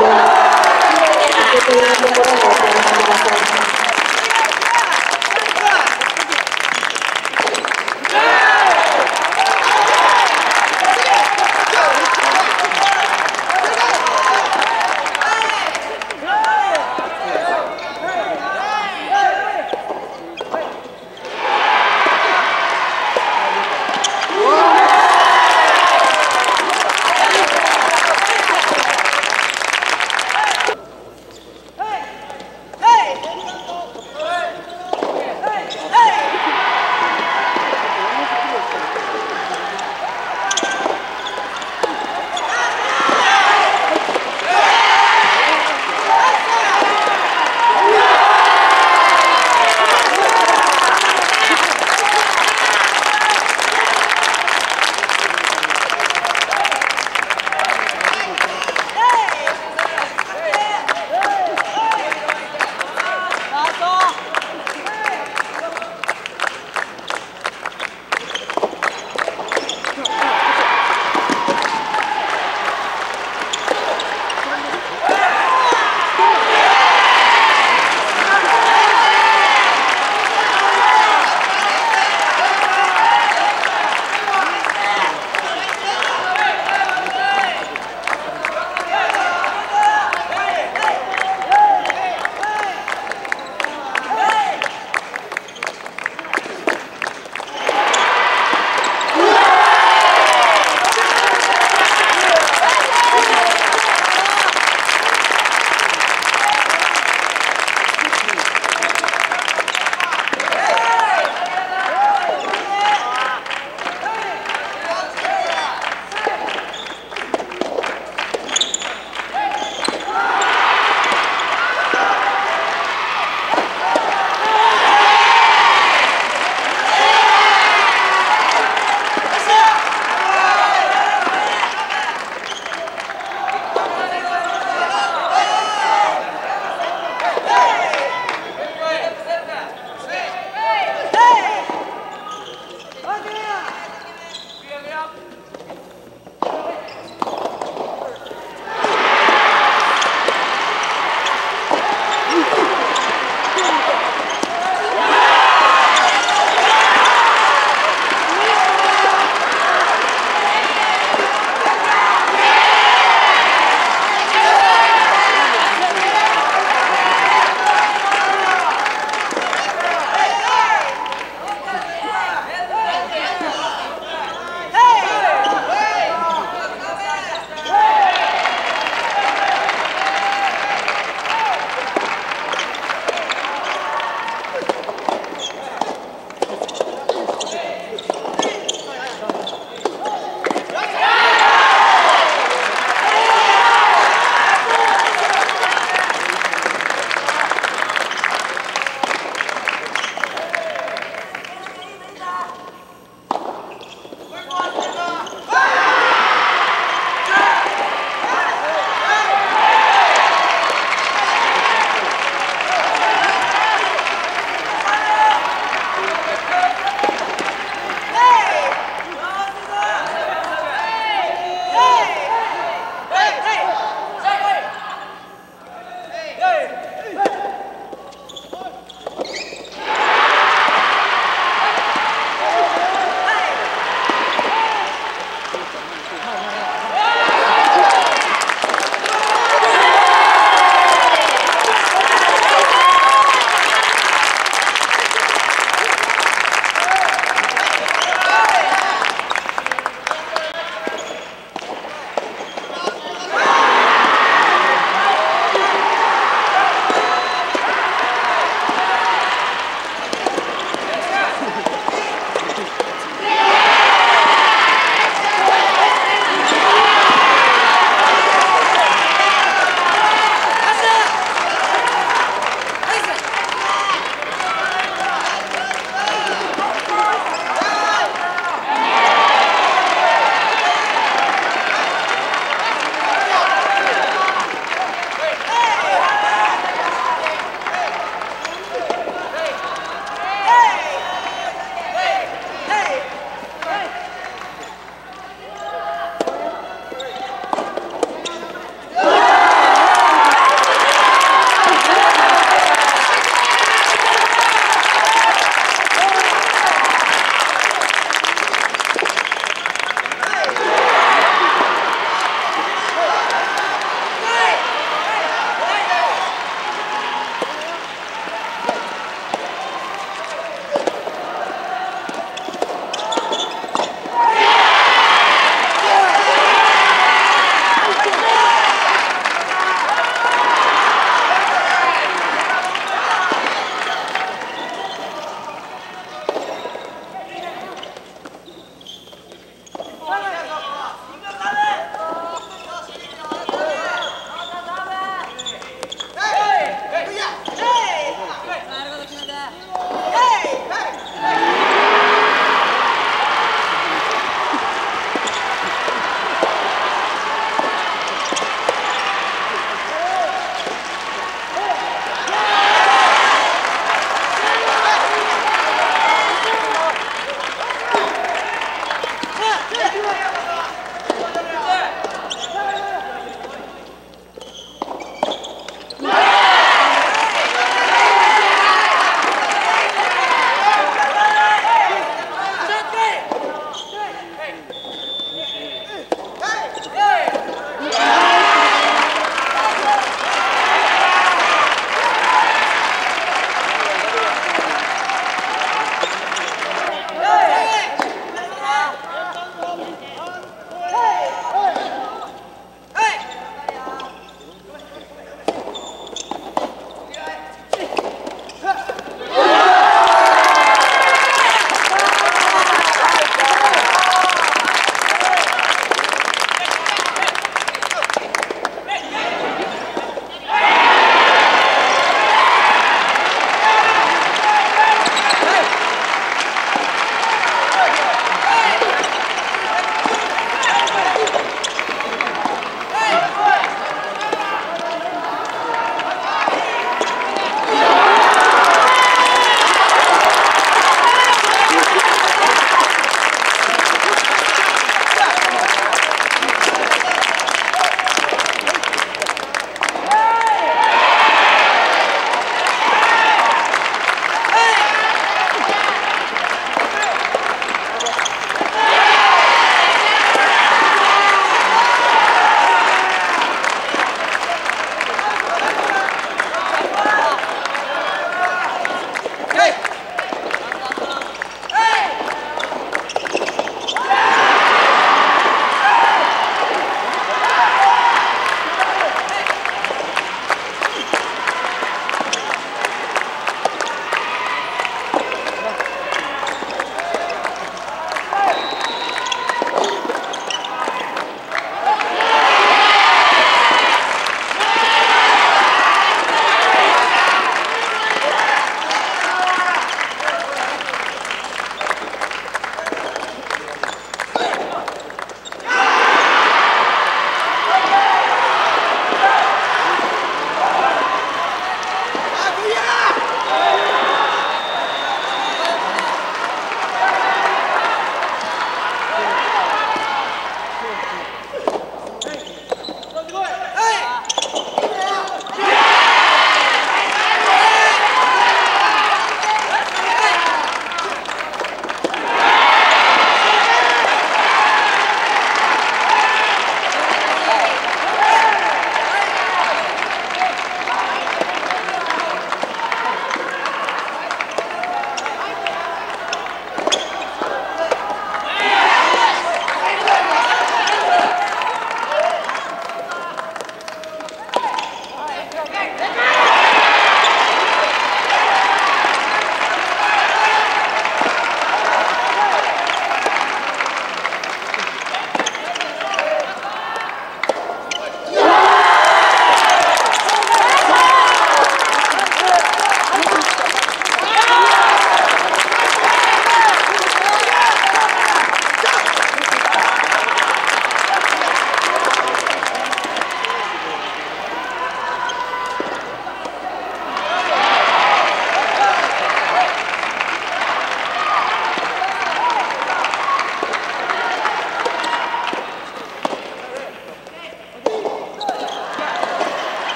ない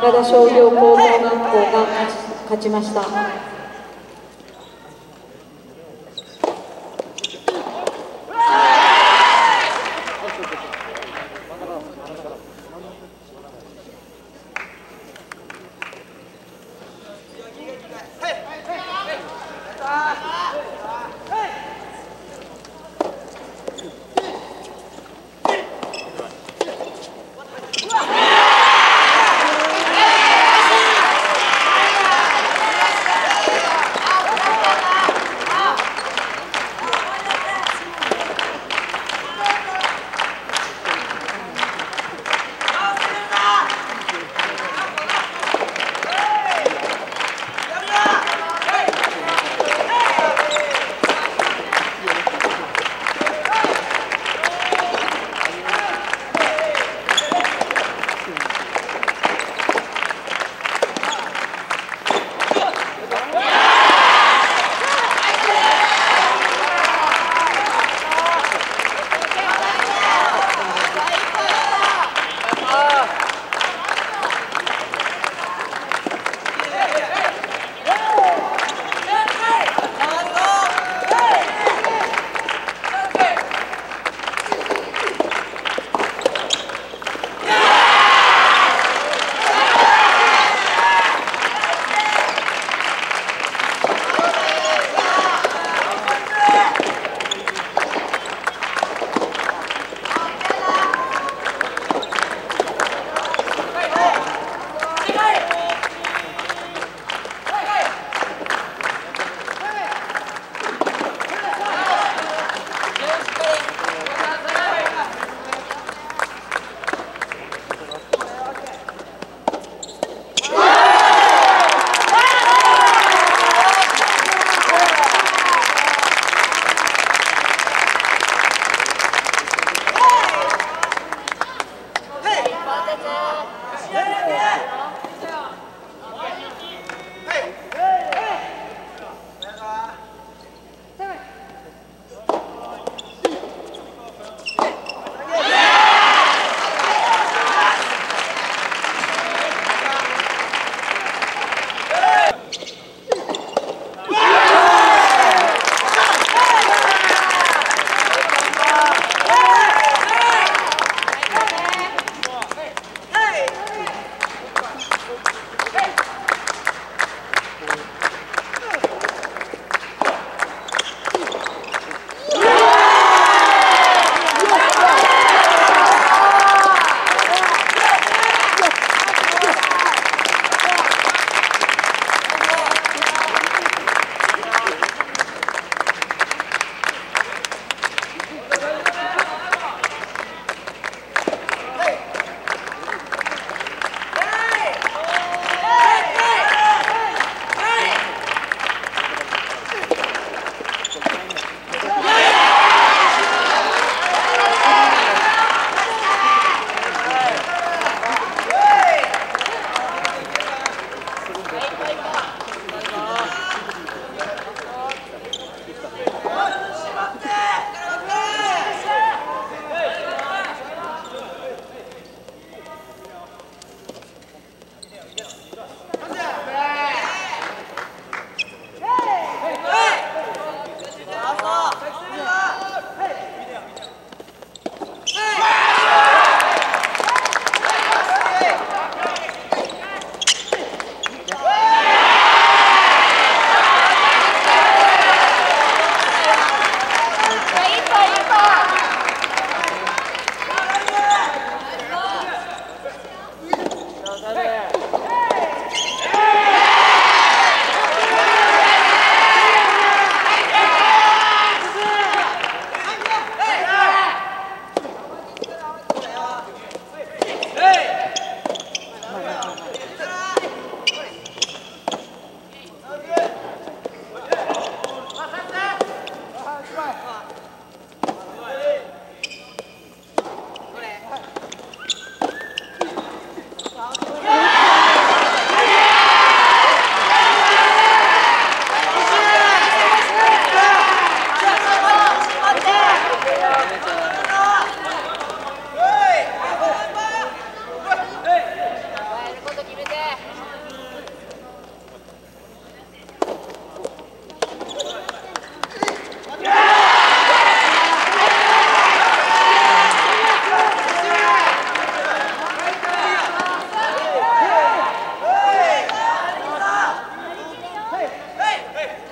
高田商業高等学校が勝ちました。Hey.